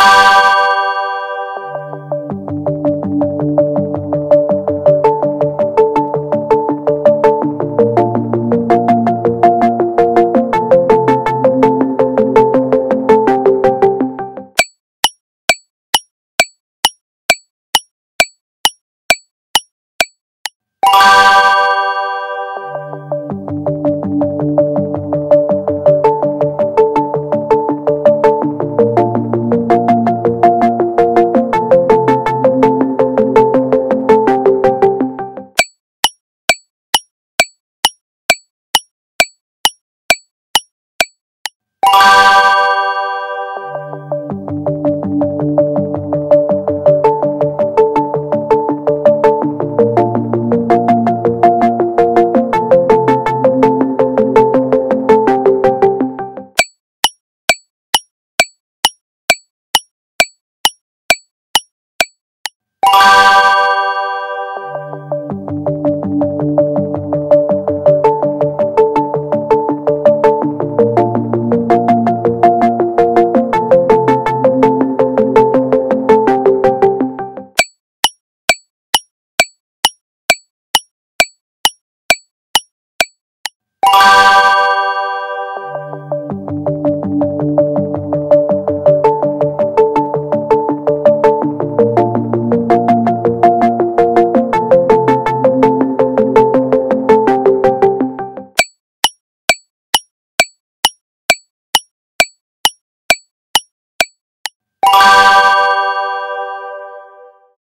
you.